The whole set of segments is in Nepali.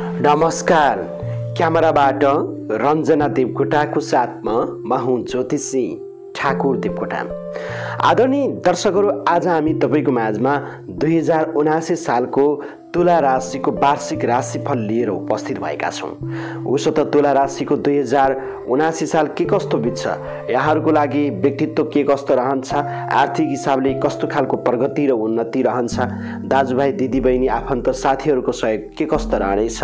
नमस्कार। क्यामेराबाट रञ्जना देवकोटाको साथमा म हुँ ज्योति सिंह ठाकुर देवकोटा। आदरणीय दर्शकहरू आज हामी तपाईँको माझमा दुई हजार उनासी सालको तुला राशिको वार्षिक राशिफल लिएर उपस्थित भएका छौँ। उसो त तुला राशिको दुई हजार उनासी साल के कस्तो बित्छ यहाँहरूको लागि व्यक्तित्व के कस्तो रहन्छ? आर्थिक हिसाबले कस्तो खालको प्रगति र उन्नति रहन्छ? दाजुभाइ दिदीबहिनी आफन्त साथीहरूको सहयोग के कस्तो रहनेछ?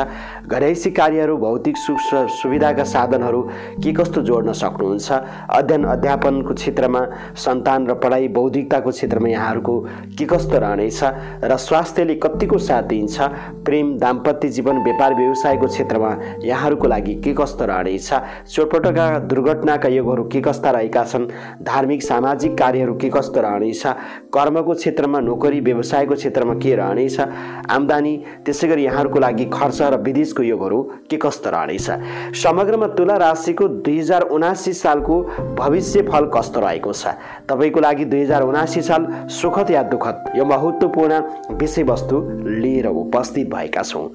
घरैसी कार्यहरू भौतिक सुख सुविधाका साधनहरू के कस्तो जोड्न सक्नुहुन्छ? अध्ययन अध्यापनको क्षेत्रमा सन्तान र पढाइ बौद्धिकताको क्षेत्रमा यहाँहरूको के कस्तो रहनेछ? र स्वास्थ्यले कतिको साथ दिइन्छ प्रेम दाम्पत्य जीवन व्यापार व्यवसायको क्षेत्रमा यहाँहरूको लागि के कस्तो रहनेछ? चोटपटका दुर्घटनाका योगहरू के कस्ता रहेका छन्? धार्मिक सामाजिक कार्यहरू के कस्तो रहनेछ? कर्मको क्षेत्रमा नोकरी व्यवसायको क्षेत्रमा के रहनेछ? आम्दानी त्यसै गरी यहाँहरूको लागि खर्च र विदेशको योगहरू के कस्तो रहनेछ? समग्रमा तुला राशिको दुई हजार उनासी सालको भविष्य फल कस्तो रहेको छ? तपाईँको लागि दुई हजार उनासी साल सुखद या दुःखद? यो महत्त्वपूर्ण विषयवस्तु लिएर उपस्थित भएका छौँ।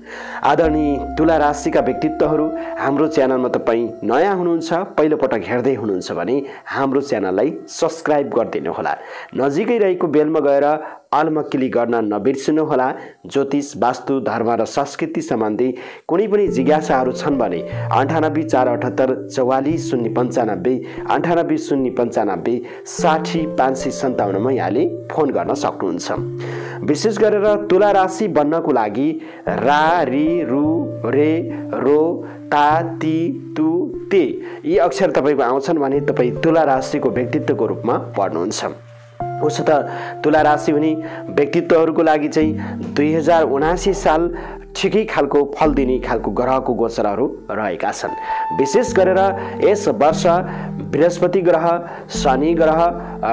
आदरणीय तुला राशिका व्यक्तित्वहरू हाम्रो च्यानलमा तपाईँ नयाँ हुनुहुन्छ पहिलोपटक हेर्दै हुनुहुन्छ भने हाम्रो च्यानललाई सब्सक्राइब गरिदिनुहोला। नजिकै रहेको बेलमा गएर अलमा क्लिक गर्न नबिर्सिनुहोला ज्योतिष वास्तु धर्म र संस्कृति सम्बन्धी कुनै पनि जिज्ञासाहरू छन् भने अन्ठानब्बे चार अठहत्तर चौवालिस शून्य पन्चानब्बे अन्ठानब्बे शून्य पन्चानब्बे साठी पाँच सय सन्ताउन्नमा यहाँले फोन गर्न सक्नुहुन्छ। विशेष गरेर तुला राशि बन्नको लागि रा रि रु रे रो ता ति तु ते यी अक्षर तपाईँको आउँछन् भने तपाईँ तुला राशिको व्यक्तित्वको रूपमा पढ्नुहुन्छ। उसो त। तुला राशि हुने व्यक्तित्वहरूको लागि चाहिँ दुई हजार उनासी साल ठिकै खालको फल दिने खालको ग्रहको गोचरहरू रहेका छन्। विशेष गरेर यस वर्ष बृहस्पति ग्रह शनि ग्रह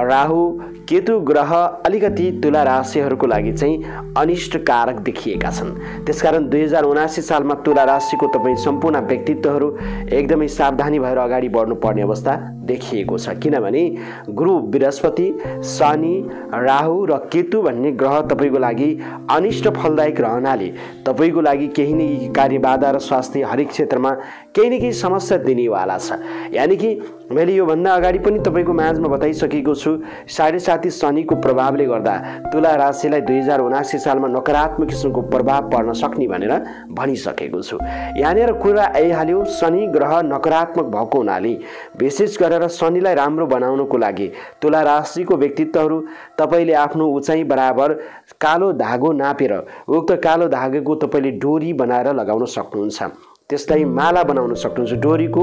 राहु केतु ग्रह अलिकति तुला राशिहरूको लागि चाहिँ अनिष्टकारक देखिएका छन्। त्यसकारण दुई हजार उनासी सालमा तुला राशिको तपाईँ सम्पूर्ण व्यक्तित्वहरू एकदमै सावधानी भएर अगाडि बढ्नुपर्ने अवस्था देखिएको छ। किनभने गुरु बृहस्पति शनि राहु र केतु भन्ने ग्रह तपाईँको लागि अनिष्ट फलदायक रहनाले तपाईँको लागि केही न केही कार्यबाधा र स्वास्थ्य हरेक क्षेत्रमा केही न केही समस्या दिनेवाला छ। यानि कि मैले योभन्दा अगाडि पनि तपाईँको माझमा बताइसकेको छु साढे साथी शनिको प्रभावले गर्दा तुला राशिलाई दुई हजार उनासी सालमा नकारात्मक किसिमको प्रभाव पर्न सक्ने भनेर भनिसकेको छु। यहाँनिर कुरा आइहाल्यो शनि ग्रह नकारात्मक भएको हुनाले विशेष गरेर शनिलाई राम्रो बनाउनको लागि तुला राशिको व्यक्तित्वहरू तपाईँले आफ्नो उचाइ बराबर कालो धागो नापेर उक्त कालो धागोको तपाईँले डोरी बनाएर लगाउन सक्नुहुन्छ। त्यसलाई माला बनाउन सक्नुहुन्छ डोरीको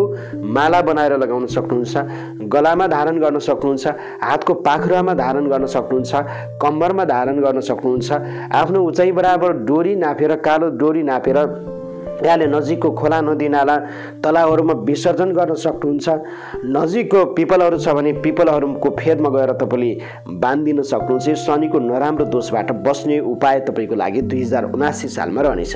माला बनाएर लगाउन सक्नुहुन्छ गलामा धारण गर्न सक्नुहुन्छ हातको पाखुरामा धारण गर्न सक्नुहुन्छ कम्मरमा धारण गर्न सक्नुहुन्छ आफ्नो उचाइ बराबर डोरी नापेर कालो डोरी नापेर यहाँले नजिकको खोला नदी नाला तलाउहरूमा विसर्जन गर्न सक्नुहुन्छ। नजिकको पिपलहरू छ भने पिपलहरूको फेदमा गएर तपाईँले बाँधिदिन सक्नुहुन्छ। शनिको नराम्रो दोषबाट बस्ने उपाय तपाईँको लागि दुई हजार उनासी सालमा रहनेछ।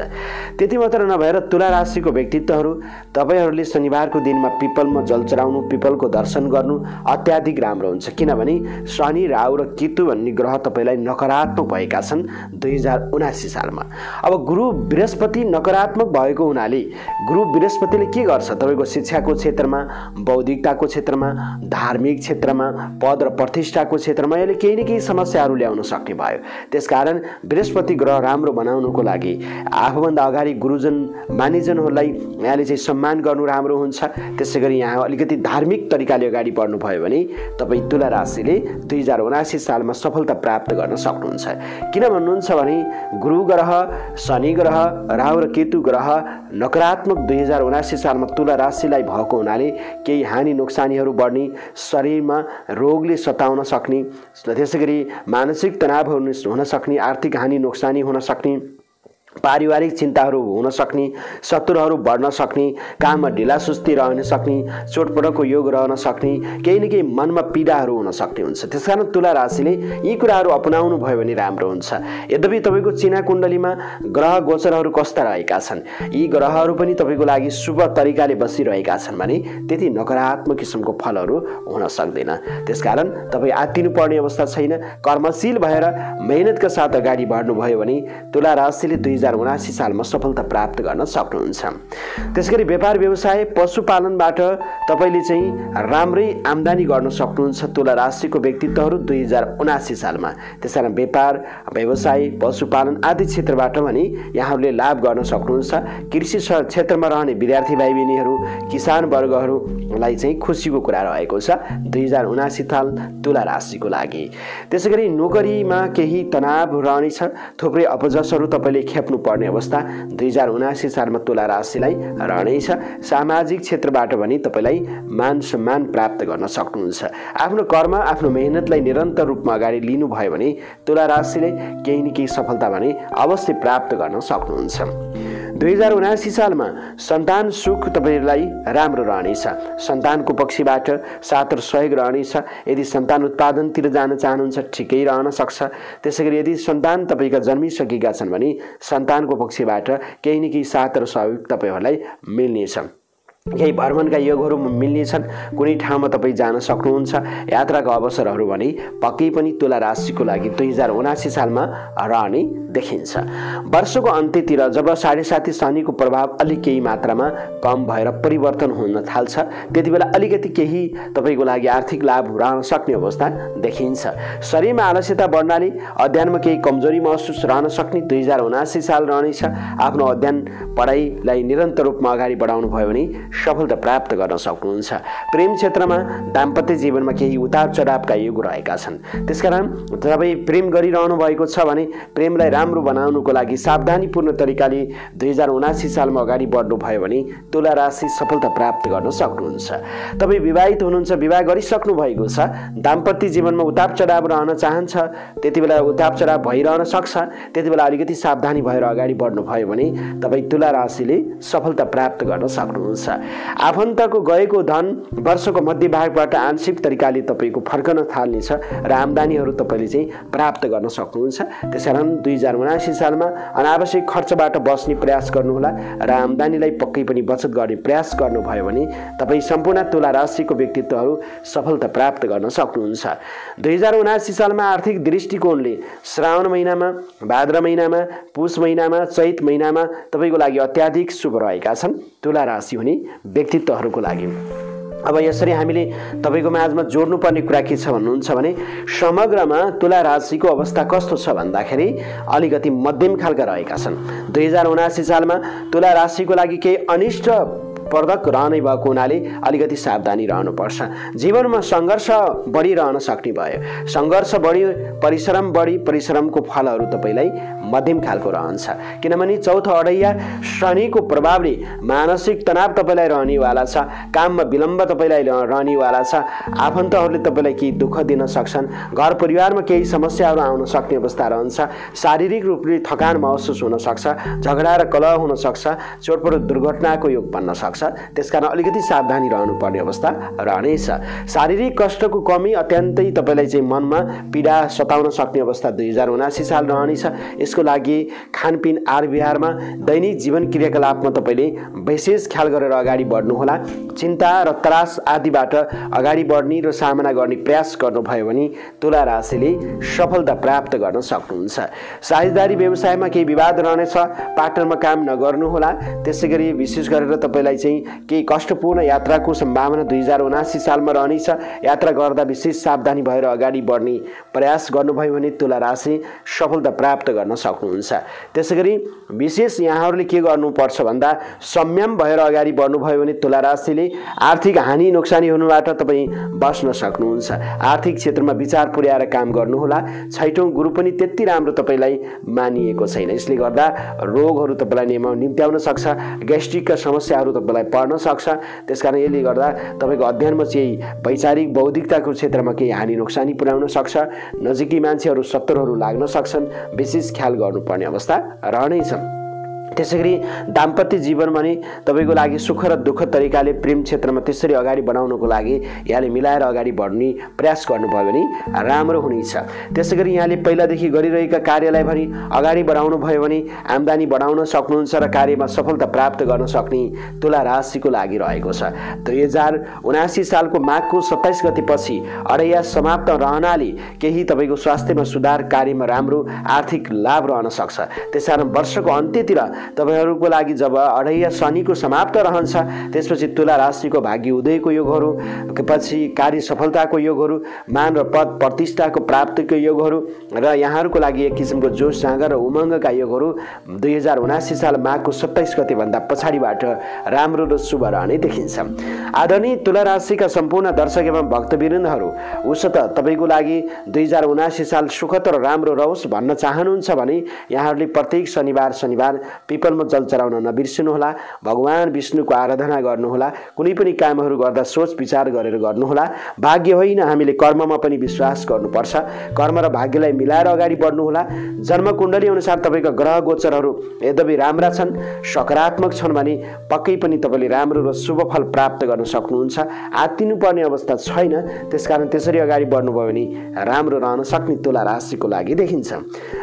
त्यति मात्र नभएर तुला राशिको व्यक्तित्वहरू तपाईँहरूले शनिबारको दिनमा पिपलमा जल चढाउनु पिपलको दर्शन गर्नु अत्याधिक राम्रो हुन्छ। किनभने शनि राहु र केतु भन्ने ग्रह तपाईँलाई नकारात्मक भएका छन् दुई हजार उनासी सालमा। अब गुरु बृहस्पति नकारात्मक भयो भएको हुनाले गुरु बृहस्पतिले के गर्छ? तपाईँको शिक्षाको क्षेत्रमा बौद्धिकताको क्षेत्रमा धार्मिक क्षेत्रमा पद र प्रतिष्ठाको क्षेत्रमा यसले केही न केही समस्याहरू ल्याउन सक्ने भयो। त्यसकारण बृहस्पति ग्रह राम्रो बनाउनुको लागि आफूभन्दा अगाडि गुरुजन मानिजनहरूलाई यहाँले चाहिँ सम्मान गर्नु राम्रो हुन्छ। त्यसै गरी यहाँ अलिकति धार्मिक तरिकाले अगाडि बढ्नुभयो भने तपाईँ तुला राशिले दुई हजार उनासी सालमा सफलता प्राप्त गर्न सक्नुहुन्छ। किन भन्नुहुन्छ भने गुरु ग्रह शनि ग्रह राहु र केतु ग्रह नकारात्मक दुई हजार उनासी सालमा तुला राशिलाई भएको हुनाले केही हानि नोक्सानीहरू बढ्ने शरीरमा रोगले सताउन सक्ने त्यसै गरी मानसिक तनावहरू हुन सक्ने आर्थिक हानि नोक्सानी हुन सक्ने। पारिवारिक चिन्ताहरू हुन सक्ने शत्रुहरू बढ्न सक्ने काममा ढिला सुस्ती रहन सक्ने चोटपटकको योग रहन सक्ने केही न केही मनमा पीडाहरू हुन सक्ने हुन्छ। त्यस कारण तुला राशिले यी कुराहरू अपनाउनु भयो भने राम्रो हुन्छ। यद्यपि तपाईँको चिना कुण्डलीमा ग्रह गोचरहरू कस्ता रहेका छन् यी ग्रहहरू पनि तपाईँको लागि शुभ तरिकाले बसिरहेका छन् भने त्यति नकारात्मक किसिमको फलहरू हुन सक्दैन। त्यसकारण तपाईँ आत्तिनु पर्ने अवस्था छैन कर्मशील भएर मेहनतका साथ अगाडि बढ्नुभयो भने तुला राशिले दुई सालमा सफलता प्राप्त गर्न सक्नुहुन्छ। त्यसै गरी व्यापार व्यवसाय पशुपालनबाट तपाईँले चाहिँ राम्रै आम्दानी गर्न सक्नुहुन्छ तुला राशिको व्यक्तित्वहरू दुई हजार उनासी सालमा। त्यस कारण व्यापार व्यवसाय पशुपालन आदि क्षेत्रबाट पनि यहाँहरूले लाभ गर्न सक्नुहुन्छ। कृषि क्षेत्रमा रहने विद्यार्थी भाइ बहिनीहरू किसान वर्गहरूलाई चाहिँ खुसीको कुरा रहेको छ दुई हजार उनासी साल तुला राशिको लागि। त्यसै गरी नोकरीमा केही तनाव रहनेछ थुप्रै अपजसहरू तपाईँले खेप्नु पर्ने अवस्था दुई हजार उनासी सालमा तुला राशिलाई रहनेछ सामाजिक क्षेत्रबाट पनि तपाईँलाई मान सम्मान प्राप्त गर्न सक्नुहुन्छ। आफ्नो कर्म आफ्नो मेहनतलाई निरन्तर रूपमा अगाडि लिनुभयो भने तुला राशिले केही न केही सफलता भने अवश्य प्राप्त गर्न सक्नुहुन्छ। दुई हजार उनासी सालमा सन्तान सुख तपाईँलाई राम्रो रहनेछ। सन्तानको पक्षबाट सात र सहयोग रहनेछ। यदि सन्तान उत्पादनतिर जान चाहनुहुन्छ ठिकै रहन सक्छ। त्यसै गरी यदि सन्तान तपाईँका जन्मिसकेका छन् भने सन्तानको पक्षबाट केही न केही साथ र सहयोग तपाईँहरूलाई मिल्नेछ। केही भ्रमणका योगहरू मिल्नेछन्। कुनै ठाउँमा तपाईँ जान सक्नुहुन्छ। यात्राको अवसरहरू भने पक्कै पनि तुला राशिको लागि दुई हजार उनासी सालमा रहने देखिन्छ। वर्षको अन्त्यतिर जब साढे साथी शनिको प्रभाव अलिक केही मात्रामा कम भएर परिवर्तन हुन थाल्छ त्यति बेला अलिकति केही तपाईँको लागि आर्थिक लाभ रहन सक्ने अवस्था देखिन्छ। शरीरमा आलस्यता बढ्नाले अध्ययनमा केही कमजोरी महसुस रहन सक्ने दुई हजार उनासी साल रहनेछ आफ्नो अध्ययन पढाइलाई निरन्तर रूपमा अगाडि बढाउनु भयो भने सफलता प्राप्त गर्न सक्नुहुन्छ। प्रेम क्षेत्रमा दाम्पत्य जीवनमा केही उतार चढावका युग रहेका छन्। त्यसकारण तपाईँ प्रेम गरिरहनु भएको छ भने प्रेमलाई राम्रो बनाउनुको लागि सावधानीपूर्ण तरिकाले दुई हजार उनासी सालमा अगाडि बढ्नुभयो भने तुला राशि सफलता प्राप्त गर्न सक्नुहुन्छ। तपाईँ विवाहित हुनुहुन्छ विवाह गरिसक्नु भएको छ दाम्पत्य जीवनमा उताप चढाव रहन चाहन्छ त्यति बेला उताप चढाव भइरहन सक्छ त्यति बेला अलिकति सावधानी भएर अगाडि बढ्नुभयो भने तपाईँ तुला राशिले सफलता प्राप्त गर्न सक्नुहुन्छ। आफन्तको गएको धन वर्षको मध्य भागबाट आंशिक तरिकाले तपाईँको फर्कन थाल्नेछ र आम्दानीहरू तपाईँले चाहिँ प्राप्त गर्न सक्नुहुन्छ। त्यस कारण दुई हजार उनासी सालमा अनावश्यक खर्चबाट बस्ने प्रयास गर्नुहोला र आम्दानीलाई पक्कै पनि बचत गर्ने प्रयास गर्नुभयो भने तपाईँ सम्पूर्ण तुला राशिको व्यक्तित्वहरू सफलता प्राप्त गर्न सक्नुहुन्छ। दुई हजार उनासी सालमा आर्थिक दृष्टिकोणले श्रावण महिनामा भाद्र महिनामा पुष महिनामा चैत महिनामा तपाईँको लागि अत्याधिक शुभ रहेका छन्। तुला राशि हुने व्यक्तित्वहरूको लागि। अब यसरी हामीले तपाईँको माझमा जोड्नुपर्ने कुरा के छ भन्नुहुन्छ भने समग्रमा तुला राशिको अवस्था कस्तो छ भन्दाखेरि अलिकति मध्यम खालका रहेका छन्। दुई हजार उनासी सालमा तुला राशिको लागि केही अनिष्ट प्रदक रहने भएको हुनाले अलिकति सावधानी रहनुपर्छ। जीवनमा सङ्घर्ष बढिरहन सक्ने भयो। सङ्घर्ष बढी परिश्रम बढी परिश्रमको फलहरू तपाईँलाई मध्यम खालको रहन्छ। किनभने चौथो अडैया शनिको प्रभावले मानसिक तनाव तपाईँलाई रहनेवाला छ काममा विलम्ब तपाईँलाई रहनेवाला छ आफन्तहरूले तपाईँलाई केही दुःख दिन सक्छन् घर परिवारमा केही समस्याहरू आउन सक्ने अवस्था रहन्छ शारीरिक रूपले थकान महसुस हुनसक्छ झगडा र कलह हुनसक्छ चोटपटो दुर्घटनाको योग बन्न सक्छ त्यसकारण अलिकति सावधानी रहनुपर्ने अवस्था रहनेछ। शारीरिक कष्टको कमी अत्यन्तै तपाईँलाई चाहिँ मनमा पीडा सताउन सक्ने अवस्था दुई हजार उनासी साल रहनेछ। यसको लागि खानपिन आर विहारमा दैनिक जीवन क्रियाकलापमा तपाईँले विशेष ख्याल गरेर अगाडि बढ्नुहोला। चिन्ता र त्रास आदिबाट अगाडि बढ्ने र सामना गर्ने प्रयास गर्नुभयो भने तुला राशिले सफलता प्राप्त गर्न सक्नुहुन्छ। साझेदारी व्यवसायमा केही विवाद रहनेछ पार्टनरमा काम नगर्नुहोला। त्यसै गरी विशेष गरेर तपाईँलाई चाहिँ केही कष्टपूर्ण यात्राको सम्भावना दुई हजार उनासी सालमा रहनेछ। यात्रा गर्दा विशेष सावधानी भएर अगाडि बढ्ने प्रयास गर्नुभयो भने तुला राशि सफलता प्राप्त गर्न सक्नुहुन्छ। त्यसै गरी विशेष यहाँहरूले के गर्नुपर्छ भन्दा संयम भएर अगाडि बढ्नुभयो भने तुला राशिले आर्थिक हानि नोक्सानी हुनुबाट तपाईँ बस्न सक्नुहुन्छ। आर्थिक क्षेत्रमा विचार पुर्याएर काम गर्नुहोला। छैटौँ गुरु पनि त्यति राम्रो तपाईँलाई मानिएको छैन। यसले गर्दा रोगहरू तपाईँलाई निम्त्याउन सक्छ ग्यास्ट्रिकका समस्याहरू तपाईँलाई पढ्न सक्छ। त्यस कारण यसले गर्दा तपाईँको अध्ययनमा चाहिँ वैचारिक बौद्धिकताको क्षेत्रमा केही हानि नोक्सानी पुर्याउन सक्छ। नजिकै मान्छेहरू सत्तरहरू लाग्न सक्छन्। विशेष ख्याल गर्नुपर्ने अवस्था रहनेछ त्यसै गरी दाम्पत्य जीवन भने तपाईँको लागि सुख र दुःख तरिकाले प्रेम क्षेत्रमा त्यसरी अगाडि बढाउनको लागि यहाँले मिलाएर अगाडि बढ्ने प्रयास गर्नुभयो भने राम्रो हुनेछ। त्यसै गरी यहाँले पहिलादेखि गरिरहेका कार्यलाई भने अगाडि बढाउनु भयो भने आम्दानी बढाउन सक्नुहुन्छ र कार्यमा सफलता प्राप्त गर्न सक्ने तुला राशिको लागि रहेको छ। दुई हजार उनासी सालको माघको सत्ताइस गतिपछि अडैया समाप्त रहनाले केही तपाईँको स्वास्थ्यमा सुधार कार्यमा राम्रो आर्थिक लाभ रहन सक्छ। त्यस कारण वर्षको अन्त्यतिर तपाईँहरूको लागि जब अढैया शनिको समाप्त रहन्छ त्यसपछि तुला राशिको भाग्य उदयको योगहरू पछि कार्य सफलताको योगहरू मान र पद प्रतिष्ठाको प्राप्तिको योगहरू र यहाँहरूको लागि एक किसिमको जोस जाँगर र उमङ्गका योगहरू दुई हजार उनासी साल माघको सत्ताइस गतिभन्दा पछाडिबाट राम्रो र शुभ रहने देखिन्छ। आदरणीय तुला राशिका सम्पूर्ण दर्शक एवं भक्तवृन्दहरू उसो त तपाईँको लागि दुई हजार उनासी साल सुखद र राम्रो रहोस् भन्न चाहनुहुन्छ भने यहाँहरूले प्रत्येक शनिबार शनिबार पिपलमा जल चढाउन नबिर्सिनुहोला भगवान् विष्णुको आराधना गर्नुहोला कुनै पनि कामहरू गर्दा सोच विचार गरेर गर्नुहोला। भाग्य होइन हामीले कर्ममा पनि विश्वास गर्नुपर्छ। कर्म र भाग्यलाई मिलाएर अगाडि बढ्नुहोला। जन्मकुण्डली अनुसार तपाईँका ग्रह गोचरहरू यद्यपि राम्रा छन् सकारात्मक छन् भने पक्कै पनि तपाईँले राम्रो र शुभ फल प्राप्त गर्न सक्नुहुन्छ। आत्तिनुपर्ने अवस्था छैन त्यसकारण त्यसरी अगाडि बढ्नुभयो भने राम्रो रहन सक्ने तुला राशिको लागि देखिन्छ।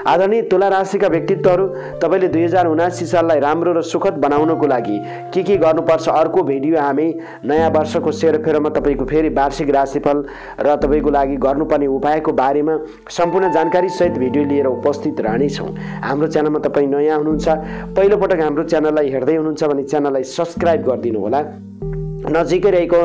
आदरणीय तुला राशिका व्यक्तित्वहरू तपाईँले दुई हजार उनासी साललाई राम्रो र सुखद बनाउनको लागि के के गर्नुपर्छ अर्को भिडियो हामी नयाँ वर्षको सेरोफेरोमा तपाईँको फेरि वार्षिक राशिफल र तपाईँको लागि गर्नुपर्ने उपायको बारेमा सम्पूर्ण जानकारी सहित भिडियो लिएर उपस्थित रहनेछौँ। हाम्रो च्यानलमा तपाईँ नयाँ हुनुहुन्छ पहिलोपटक हाम्रो च्यानललाई हेर्दै हुनुहुन्छ भने च्यानललाई सब्सक्राइब गरिदिनु होला नजिकै रहेको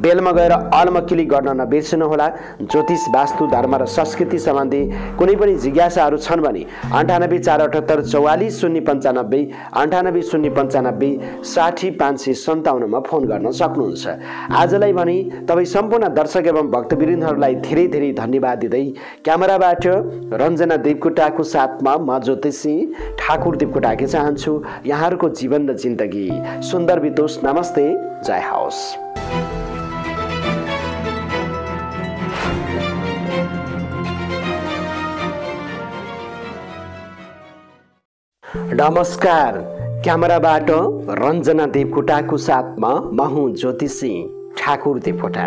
बेलमा गएर अलमा क्लिक गर्न नबिर्सिनुहोला। ज्योतिष वास्तु धर्म र संस्कृति सम्बन्धी कुनै पनि जिज्ञासाहरू छन् भने अन्ठानब्बे चार अठहत्तर चौवालिस शून्य पन्चानब्बे अन्ठानब्बे शून्य पन्चानब्बे साठी पाँच सय सन्ताउन्नमा फोन गर्न सक्नुहुन्छ। आजलाई भने तपाईँ सम्पूर्ण दर्शक एवं भक्तवृन्दहरूलाई धेरै धेरै धन्यवाद दिँदै क्यामेराबाट रञ्जना देवकोटाको साथमा म ज्योतिषी ठाकुर देवकोटाकी चाहन्छु। यहाँहरूको जीवन र जिन्दगी सुन्दर बितोस्। नमस्ते। हाउस नमस्कार क्यामेराबाट रञ्जना देवकोटाको साथमा म हुँ ज्योतिषी। ठाकुर देवकोटा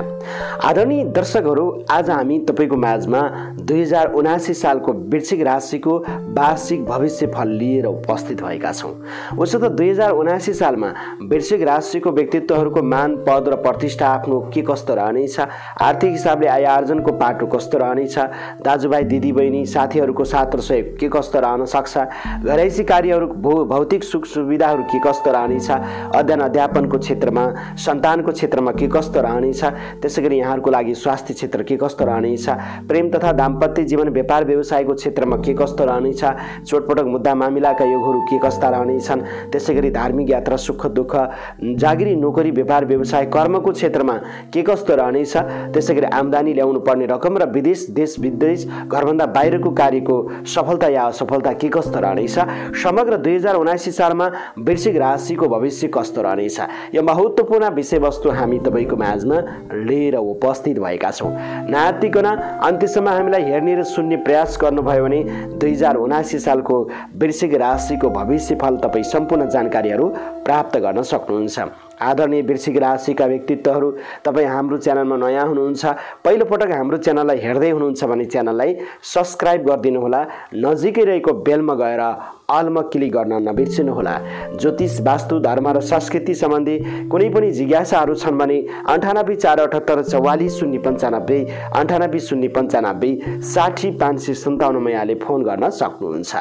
आदरणीय दर्शकहरू आज हामी तपाईँको माझमा दुई हजार उनासी सालको वृश्चिक राशिको वार्षिक भविष्य फल लिएर उपस्थित भएका छौँ। उसो त दुई हजार उनासी सालमा वृश्चिक राशिको व्यक्तित्वहरूको मान पद र प्रतिष्ठा आफ्नो के कस्तो रहनेछ आर्थिक हिसाबले आय आर्जनको पाटो कस्तो रहनेछ दाजुभाइ दिदीबहिनी साथीहरूको साथ र सहयोग के कस्तो रहन सक्छ घरैसी कार्यहरू भौतिक सुख सुविधाहरू के कस्तो रहनेछ अध्ययन अध्यापनको क्षेत्रमा सन्तानको क्षेत्रमा के कस्तो रहनेछ? त्यसै गरी यहाँहरूको लागि स्वास्थ्य क्षेत्र के कस्तो रहनेछ? प्रेम तथा दाम्पत्य जीवन व्यापार व्यवसायको क्षेत्रमा के कस्तो रहनेछ? चोटपटक मुद्दा मामिलाका योगहरू के कस्ता रहनेछन्? त्यसै गरी धार्मिक यात्रा सुख दुःख जागिरी नोकरी व्यापार व्यवसाय कर्मको क्षेत्रमा के कस्तो रहनेछ? त्यसै गरी आम्दानी ल्याउनु पर्ने रकम र विदेश देश विदेश घरभन्दा बाहिरको कार्यको सफलता या असफलता के कस्तो रहनेछ? समग्र दुई हजार उनासी सालमा वृश्चिक राशिको भविष्य कस्तो रहनेछ? यो महत्त्वपूर्ण विषयवस्तु हामी तपाईँ तपाईँको माझमा लिएर उपस्थित भएका छौँ। नातिकन अन्त्यसम्म हामीलाई हेर्ने र सुन्ने प्रयास गर्नुभयो भने दुई हजार उनासी सालको वृश्चिक राशिको भविष्य फल तपाईँ सम्पूर्ण जानकारीहरू प्राप्त गर्न सक्नुहुन्छ। आदरणीय वृश्चिक राशिका व्यक्तित्वहरू तपाईँ हाम्रो च्यानलमा नयाँ हुनुहुन्छ पहिलोपटक हाम्रो च्यानललाई हेर्दै हुनुहुन्छ भने च्यानललाई सब्सक्राइब गरिदिनुहोला नजिकै रहेको बेलमा गएर अलमा क्लिक गर्न नबिर्सिनुहोला। ज्योतिष वास्तु धर्म र संस्कृति सम्बन्धी कुनै पनि जिज्ञासाहरू छन् भने अन्ठानब्बे चार अठहत्तर चौवालिस शून्य पन्चानब्बे अन्ठानब्बे शून्य पन्चानब्बे साठी पाँच सय सन्ताउन्नमा यहाँले फोन गर्न सक्नुहुन्छ।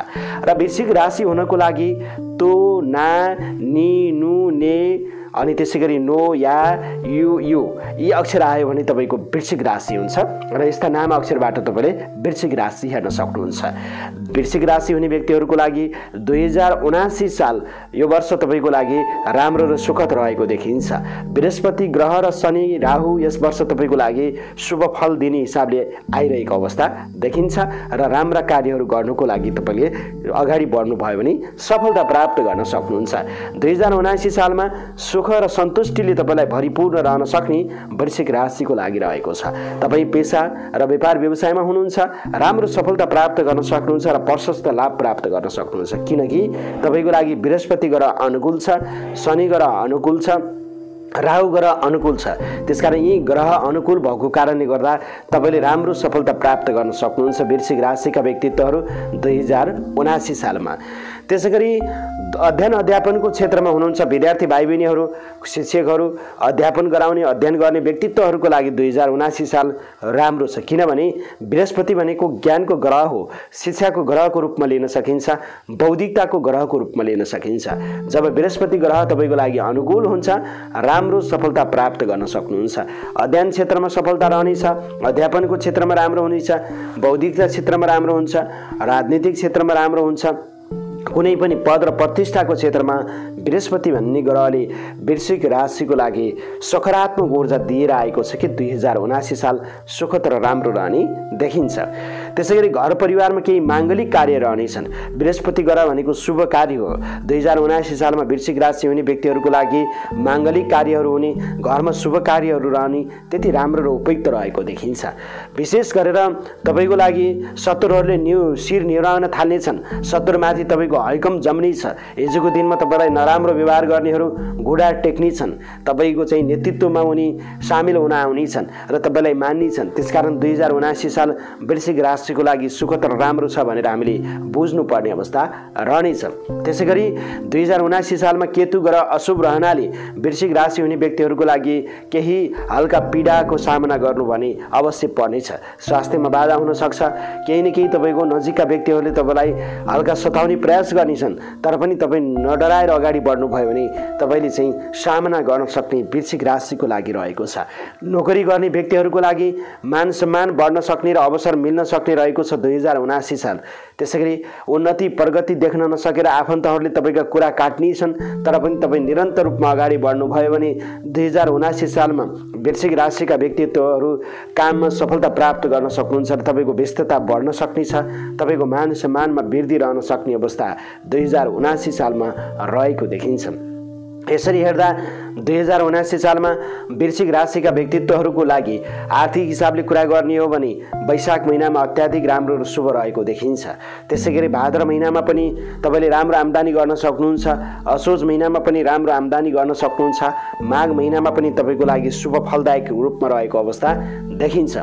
र वृश्चिक राशि हुनको लागि तो ना नि नु ने अनि त्यसै गरी नो या यु यु। यी अक्षर आयो भने तपाईँको वृश्चिक राशि हुन्छ। र यस्ता नाम अक्षरबाट तपाईँले वृश्चिक राशि हेर्न सक्नुहुन्छ। वृश्चिक राशि हुने व्यक्तिहरूको लागि दुई हजार उनासी साल यो वर्ष तपाईँको लागि राम्रो र सुखद रहेको देखिन्छ। बृहस्पति ग्रह र शनि राहु यस वर्ष तपाईँको लागि शुभ फल दिने हिसाबले आइरहेको अवस्था देखिन्छ र राम्रा कार्यहरू गर्नुको लागि तपाईँले अगाडि बढ्नुभयो भने सफलता प्राप्त गर्न सक्नुहुन्छ। दुई हजार उनासी सालमा सुख र सन्तुष्टिले तपाईँलाई भरिपूर्ण रहन सक्ने वृश्चिक राशिको लागि रहेको छ। तपाईँ पेसा र व्यापार व्यवसायमा हुनुहुन्छ राम्रो सफलता प्राप्त गर्न सक्नुहुन्छ र प्रशस्त लाभ प्राप्त गर्न सक्नुहुन्छ। किनकि तपाईँको लागि बृहस्पति ग्रह अनुकूल छ शनि ग्रह अनुकूल छ राहु ग्रह अनुकूल छ। त्यसकारण यी ग्रह अनुकूल भएको कारणले गर्दा तपाईँले राम्रो सफलता प्राप्त गर्न सक्नुहुन्छ वृश्चिक राशिका व्यक्तित्वहरू दुई हजार उनासी सालमा। त्यसै गरी अध्ययन अध्यापनको क्षेत्रमा हुनुहुन्छ विद्यार्थी भाइ बहिनीहरू शिक्षकहरू अध्यापन गराउने अध्ययन गर्ने व्यक्तित्वहरूको लागि दुई हजार उनासी साल राम्रो छ। किनभने बृहस्पति भनेको ज्ञानको ग्रह हो। शिक्षाको ग्रहको रूपमा लिन सकिन्छ बौद्धिकताको ग्रहको रूपमा लिन सकिन्छ। जब बृहस्पति ग्रह तपाईँको लागि अनुकूल हुन्छ राम्रो सफलता प्राप्त गर्न सक्नुहुन्छ। अध्ययन क्षेत्रमा सफलता रहनेछ अध्यापनको क्षेत्रमा राम्रो हुनेछ बौद्धिकता क्षेत्रमा राम्रो हुन्छ राजनीतिक क्षेत्रमा राम्रो हुन्छ। कुनै पनि पद र प्रतिष्ठाको क्षेत्रमा बृहस्पति भन्ने ग्रहले वृश्चिक राशिको लागि सकारात्मक ऊर्जा दिएर आएको छ कि दुई हजार उनासी साल सुखद र राम्रो रहने देखिन्छ। त्यसै गरी घर परिवारमा केही माङ्गलिक कार्य रहनेछन्। बृहस्पति ग्रह भनेको शुभ कार्य हो। दुई हजार उनासी सालमा वृश्चिक राशि हुने व्यक्तिहरूको लागि माङ्गलिक कार्यहरू हुने घरमा शुभ कार्यहरू रहने त्यति राम्रो र उपयुक्त रहेको देखिन्छ। विशेष गरेर तपाईँको लागि शत्रुहरूले न्यु शिर निहुराउन थाल्नेछन्। शत्रुमाथि तपाईँको हैकम जम्नी छ हिजोको दिनमा तपाईँलाई नराम्रो व्यवहार गर्नेहरू घुडा टेक्नेछन् तपाईँको चाहिँ नेतृत्वमा उनी सामेल हुन आउनेछन् र तपाईँलाई मान्नेछन् त्यसकारण दुई हजार उनासी साल वृश्चिक राशिको लागि सुखद र राम्रो छ भनेर हामीले बुझ्नुपर्ने अवस्था रहनेछ त्यसै गरी दुई हजार उनासी सालमा केतु ग्रह अशुभ रहनाले वृश्चिक राशि हुने व्यक्तिहरूको लागि केही हल्का पीडाको सामना गर्नु भने अवश्य पर्नेछ स्वास्थ्यमा बाधा हुनसक्छ केही न केही तपाईँको नजिकका व्यक्तिहरूले तपाईँलाई हल्का सताउने प्रयास गर्नेछन् तर पनि तपाईँ नडराएर अगाडि बढ्नुभयो भने तपाईँले चाहिँ सामना गर्न सक्ने वृश्चिक राशिको लागि रहेको छ। नोकरी गर्ने व्यक्तिहरूको लागि मान सम्मान बढ्न सक्ने र अवसर मिल्न सक्ने रहेको छ दुई हजार उनासी साल। त्यसै गरी उन्नति प्रगति देख्न नसकेर आफन्तहरूले तपाईँका कुरा काट्नेछन् तर पनि तपाईँ निरन्तर रूपमा अगाडि बढ्नुभयो भने दुई हजार उनासी सालमा वृश्चिक राशिका व्यक्तित्वहरू काममा सफलता प्राप्त गर्न सक्नुहुन्छ र तपाईँको व्यस्तता बढ्न सक्नेछ तपाईँको मान सम्मानमा वृद्धि रहन सक्ने अवस्था दुई हजार उनासी सालमा रहेको देखिन्छ यसरी हेर्दा दुई हजार उनासी सालमा वृश्चिक राशिका व्यक्तित्वहरूको लागि आर्थिक हिसाबले कुरा गर्ने हो भने वैशाख महिनामा अत्याधिक राम्रो र शुभ रहेको देखिन्छ। त्यसै गरी भाद्र महिनामा पनि तपाईँले राम्रो आम्दानी गर्न सक्नुहुन्छ असोज महिनामा पनि राम्रो आम्दानी गर्न सक्नुहुन्छ माघ महिनामा पनि तपाईँको लागि शुभ फलदायक रूपमा रहेको अवस्था देखिन्छ।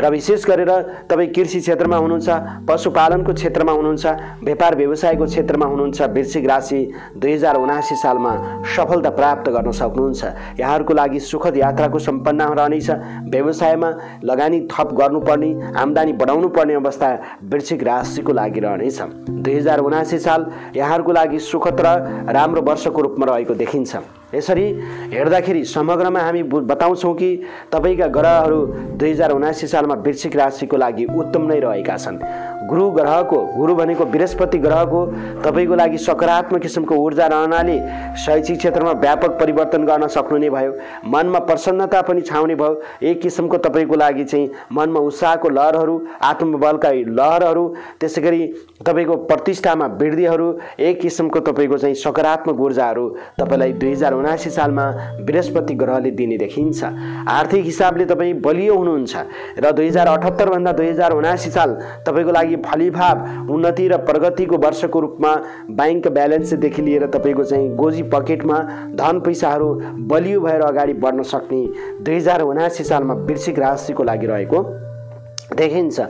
र विशेष गरेर तपाईँ कृषि क्षेत्रमा हुनुहुन्छ पशुपालनको क्षेत्रमा हुनुहुन्छ व्यापार व्यवसायको क्षेत्रमा हुनुहुन्छ वृश्चिक राशि दुई हजार उनासी सालमा सफलता प्राप्त गर्न सक्नुहुन्छ। यहाँहरूको लागि सुखद यात्राको सम्पन्न रहनेछ व्यवसायमा लगानी थप गर्नुपर्ने आम्दानी बढाउनु पर्ने अवस्था वृश्चिक राशिको लागि रहनेछ। दुई हजार उनासी साल यहाँहरूको लागि सुखद र राम्रो वर्षको रूपमा रहेको देखिन्छ। यसरी हेर्दाखेरि समग्रमा हामी बताउँछौँ कि तपाईँका ग्रहहरू दुई हजार उनासी सालमा वृश्चिक राशिको लागि उत्तम नै रहेका छन्। गुरु ग्रहको गुरु भनेको बृहस्पति ग्रहको तपाईँको लागि सकारात्मक किसिमको ऊर्जा रहनाले शैक्षिक क्षेत्रमा व्यापक परिवर्तन गर्न सक्नु नै भयो। मनमा प्रसन्नता पनि छाउने भयो। एक किसिमको तपाईँको लागि चाहिँ मनमा उत्साहको लहरहरू आत्मबलका लहरहरू त्यसै गरी तपाईँको प्रतिष्ठामा वृद्धिहरू एक किसिमको तपाईँको चाहिँ सकारात्मक ऊर्जाहरू तपाईँलाई दुई हजार उनासी सालमा बृहस्पति ग्रहले दिने देखिन्छ। आर्थिक हिसाबले तपाईँ बलियो हुनुहुन्छ र दुई हजार अठहत्तरभन्दा दुई हजार उनासी साल तपाईँको लागि फलिभाव उन्नति र प्रगतिको वर्षको रूपमा ब्याङ्क ब्यालेन्सदेखि लिएर तपाईँको चाहिँ गोजी पकेटमा धन पैसाहरू बलियो भएर अगाडि बढ्न सक्ने दुई हजार उनासी सालमा वृश्चिक राशिको लागि रहेको। देखिन्छ।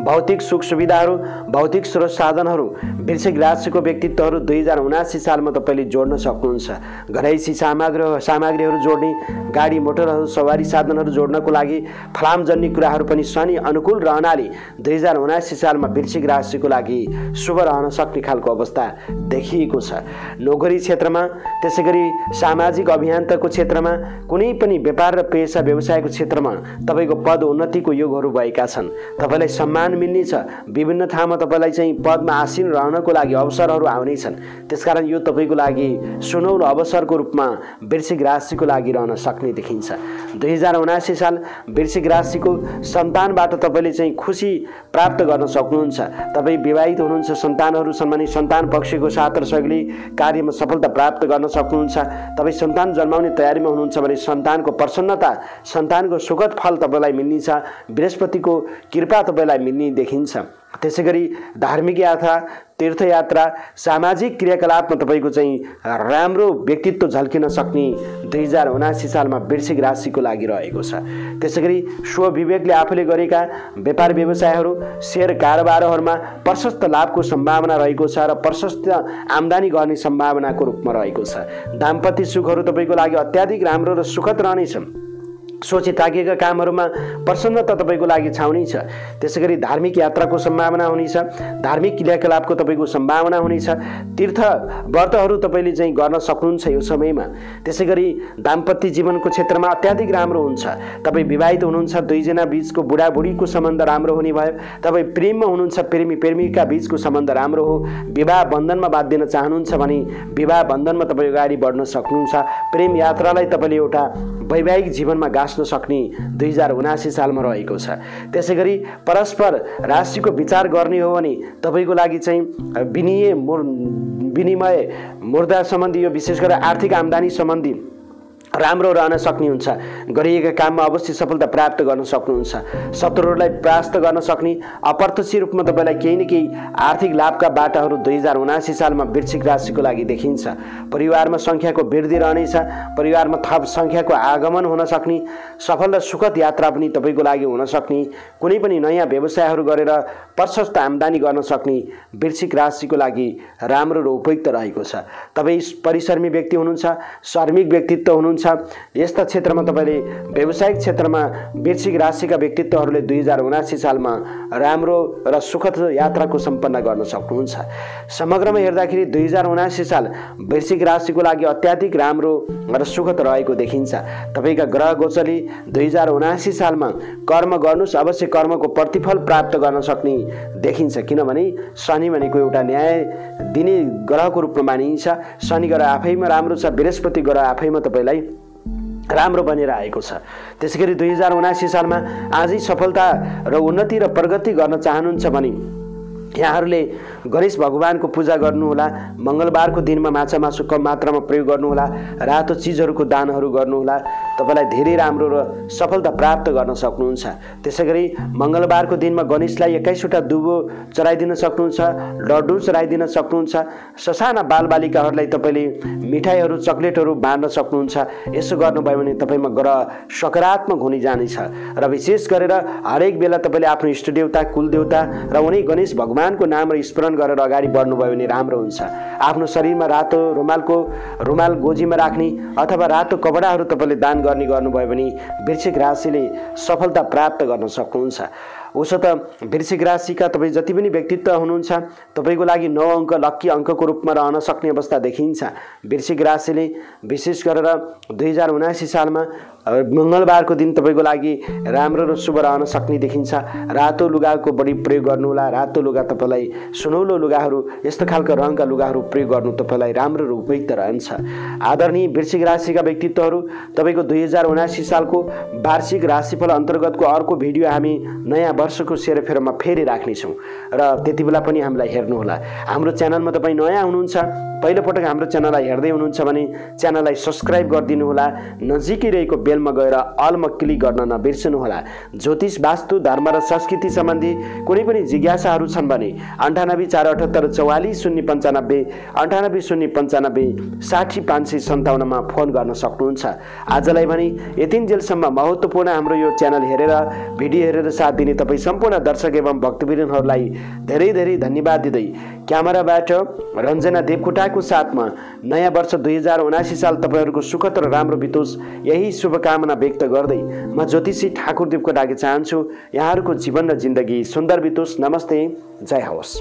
भौतिक सुख सुविधाहरू भौतिक स्रोत साधनहरू वृश्चिक राशिको व्यक्तित्वहरू दुई हजार उनासी सालमा तपाईँले जोड्न सक्नुहुन्छ। घरैसी सामग्री सामग्रीहरू जोड्ने गाडी मोटरहरू सवारी साधनहरू जोड्नको लागि फलामजन्य कुराहरू पनि शनि अनुकूल रहनाले दुई हजार उनासी सालमा वृश्चिक राशिको लागि शुभ रहन सक्ने खालको अवस्था देखिएको छ। नोकरी क्षेत्रमा त्यसै गरी सामाजिक अभियन्ताको क्षेत्रमा कुनै पनि व्यापार र पेसा व्यवसायको क्षेत्रमा तपाईँको पद उन्नतिको योगहरू भएका छन्। तपाईँलाई सम्मान मिल्नेछ विभिन्न ठाउँमा तपाईँलाई चाहिँ पदमा आसीन रहनको लागि अवसरहरू आउनेछन् त्यसकारण यो तपाईँको लागि सुनौलो अवसरको रूपमा वृश्चिक राशिको लागि रहन सक्ने देखिन्छ। दुई हजार उनासी साल वृश्चिक राशिको सन्तानबाट तपाईँले चाहिँ खुसी प्राप्त गर्न सक्नुहुन्छ। तपाईँ विवाहित हुनुहुन्छ। सन्तानहरू छन् भने सन्तान पक्षको साथ र सहयोगले कार्यमा सफलता प्राप्त गर्न सक्नुहुन्छ। तपाईँ सन्तान जन्माउने तयारीमा हुनुहुन्छ भने सन्तानको प्रसन्नता सन्तानको सुखद फल तपाईँलाई मिल्नेछ। बृहस्पतिको कृपा तपाईँलाई मिल्ने देखिन्छ। त्यसै गरी धार्मिक यात्रा तीर्थयात्रा सामाजिक क्रियाकलापमा तपाईँको चाहिँ राम्रो व्यक्तित्व झल्किन सक्ने दुई हजार उनासी सालमा वृश्चिक राशिको लागि रहेको छ। त्यसै गरी स्वविवेकले आफूले गरेका व्यापार व्यवसायहरू सेयर कारोबारहरूमा प्रशस्त लाभको सम्भावना रहेको छ र प्रशस्त आम्दानी गर्ने सम्भावनाको रूपमा रहेको छ। दाम्पत्य सुखहरू तपाईँको लागि अत्याधिक राम्रो र सुखद रहनेछ सोचे ताकिएका कामहरूमा प्रसन्नता तपाईँको लागि छाउने छ। त्यसै गरी धार्मिक यात्राको सम्भावना हुनेछ धार्मिक क्रियाकलापको तपाईँको सम्भावना हुनेछ तीर्थ व्रतहरू तपाईँले चाहिँ गर्न सक्नुहुन्छ यो समयमा। त्यसै गरी दाम्पत्य जीवनको क्षेत्रमा अत्याधिक राम्रो हुन्छ। तपाईँ विवाहित हुनुहुन्छ दुईजना बिचको बुढाबुढीको सम्बन्ध राम्रो हुने भयो। तपाईँ प्रेममा हुनुहुन्छ प्रेमी प्रेमिका बिचको सम्बन्ध राम्रो हो। विवाह बन्धनमा बाँधिन चाहनुहुन्छ भने विवाह बन्धनमा तपाईँ अगाडि बढ्न सक्नुहुन्छ। प्रेम यात्रालाई तपाईँले एउटा वैवाहिक जीवनमा गाँच्न सक्ने दुई हजार उनासी सालमा रहेको छ। त्यसै गरी परस्पर राशिको विचार गर्ने हो भने तपाईँको लागि चाहिँ विनिय विनिमय मुर्दा सम्बन्धी यो विशेष गरेर आर्थिक आम्दानी सम्बन्धी राम्रो रहन सक्ने हुन्छ गरिएका काममा अवश्य सफलता प्राप्त गर्न सक्नुहुन्छ। शत्रुहरूलाई परास्त गर्न सक्ने अप्रत्यक्ष रूपमा तपाईँलाई केही न केही आर्थिक लाभका बाटाहरू दुई हजार उनासी सालमा वृश्चिक राशिको लागि देखिन्छ। परिवारमा सङ्ख्याको वृद्धि रहनेछ। परिवारमा थप सङ्ख्याको आगमन हुन सक्ने सफल र सुखद यात्रा पनि तपाईँको लागि हुन सक्ने कुनै पनि नयाँ व्यवसायहरू गरेर प्रशस्त आम्दानी गर्न सक्ने वृश्चिक राशिको लागि राम्रो र उपयुक्त रहेको छ। तपाईँ परिश्रमी व्यक्ति हुनुहुन्छ श्रमिक व्यक्तित्व हुनुहुन्छ हुनुहुन्छ यस्ता क्षेत्रमा तपाईँले व्यावसायिक क्षेत्रमा वृश्चिक राशिका व्यक्तित्वहरूले दुई हजार उनासी सालमा राम्रो र सुखद यात्राको सम्पन्न गर्न सक्नुहुन्छ। समग्रमा हेर्दाखेरि दुई हजार उनासी साल वृश्चिक राशिको लागि अत्याधिक राम्रो र सुखद रहेको देखिन्छ। तपाईँका ग्रह गोचरले दुई हजार उनासी सालमा कर्म गर्नुहोस् अवश्य कर्मको प्रतिफल प्राप्त गर्न सक्ने देखिन्छ। किनभने शनि भनेको एउटा न्याय दिने ग्रहको रूपमा मानिन्छ। शनि ग्रह आफैमा राम्रो छ बृहस्पति ग्रह आफैमा तपाईँलाई राम्रो बनेर आएको छ। त्यसै गरी दुई हजार उनासी सालमा आजै सफलता र उन्नति र प्रगति गर्न चाहनुहुन्छ भने यहाँहरूले गणेश भगवानको पूजा गर्नुहोला मङ्गलबारको दिनमा माछा मासु कम मात्रामा प्रयोग गर्नुहोला रातो चिजहरूको दानहरू गर्नुहोला तपाईँलाई धेरै राम्रो र सफलता प्राप्त गर्न सक्नुहुन्छ। त्यसै गरी मङ्गलबारको दिनमा गणेशलाई एक्काइसवटा दुबो चढाइदिन सक्नुहुन्छ लड्डु चढाइदिन सक्नुहुन्छ ससाना बालबालिकाहरूलाई तपाईँले मिठाईहरू चक्लेटहरू बाँड्न सक्नुहुन्छ। यसो गर्नुभयो भने तपाईँमा ग्रह सकारात्मक हुने जानेछ र विशेष गरेर हरेक बेला तपाईँले आफ्नो इष्टदेवता कुलदेवता र उनी गणेश भगवानको नाम र स्मरण सेवन गरेर अगाडि बढ्नुभयो भने राम्रो हुन्छ। आफ्नो शरीरमा रातो रुमालको रुमाल गोजीमा राख्ने अथवा रातो कपडाहरू तपाईँले दान गर्ने गर्नुभयो भने वृश्चिक राशिले सफलता प्राप्त गर्न सक्नुहुन्छ। उसो त वृश्चिक राशिका तपाईँ जति पनि व्यक्तित्व हुनुहुन्छ तपाईँको लागि नौ अङ्क लक्की अङ्कको रूपमा रहन सक्ने अवस्था देखिन्छ। वृश्चिक राशिले विशेष गरेर दुई हजार उनासी सालमा मङ्गलबारको दिन तपाईँको लागि राम्रो र शुभ रहन सक्ने देखिन्छ। रातो लुगाको बढी प्रयोग गर्नुहोला। रातो लुगा तपाईँलाई सुनौलो लुगाहरू यस्तो खालको रङका लुगाहरू प्रयोग गर्नु तपाईँलाई राम्रो र उपयुक्त रहन्छ। आदरणीय वृश्चिक राशिका व्यक्तित्वहरू तपाईँको दुई हजार उनासी सालको वार्षिक राशिफल अन्तर्गतको अर्को भिडियो हामी नयाँ वर्षको सेरोफेरोमा फेरि राख्नेछौँ। र त्यति बेला पनि हामीलाई हेर्नुहोला। हाम्रो च्यानलमा तपाईँ नयाँ हुनुहुन्छ पहिलोपटक हाम्रो च्यानललाई हेर्दै हुनुहुन्छ भने च्यानललाई सब्सक्राइब गरिदिनुहोला नजिकै रहेको बेलमा गएर अलमा क्लिक गर्न नबिर्सनुहोला। ज्योतिष वास्तु धर्म र संस्कृति सम्बन्धी कुनै पनि जिज्ञासाहरू छन् भने अन्ठानब्बे चार अठहत्तर चौवालिस शून्य पन्चानब्बे अन्ठानब्बे शून्य पन्चानब्बे साठी पाँच सय सन्ताउन्नमा फोन गर्न सक्नुहुन्छ। आजलाई भने यतिन्जेलसम्म महत्त्वपूर्ण हाम्रो यो च्यानल हेरेर भिडियो हेरेर साथ दिने तपाईँ सम्पूर्ण दर्शक एवं भक्तवीरहरूलाई धेरै धेरै धन्यवाद दिँदै क्यामेराबाट रञ्जना देवकोटाको साथमा नयाँ वर्ष दुई हजार उनासी साल तपाईँहरूको सुखद र राम्रो बितोस् यही शुभकामना व्यक्त गर्दै म ज्योतिषी ठाकुर देवकोटाकी चाहन्छु यहाँहरूको जीवन र जिन्दगी सुन्दर बितोस्। नमस्ते। जय हवस्